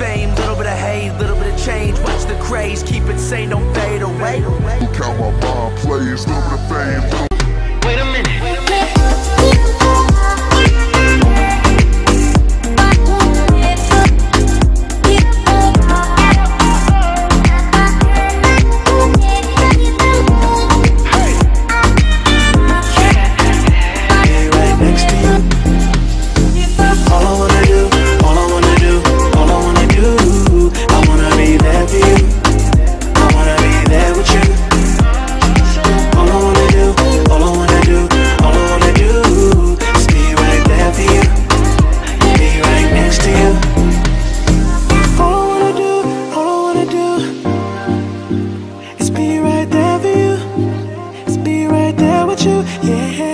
fame, little bit of hate, little bit of change. Watch the craze, keep it sane, don't fade away. Look how my mind plays, little bit of fame. right there you. Just be right there with you, yeah.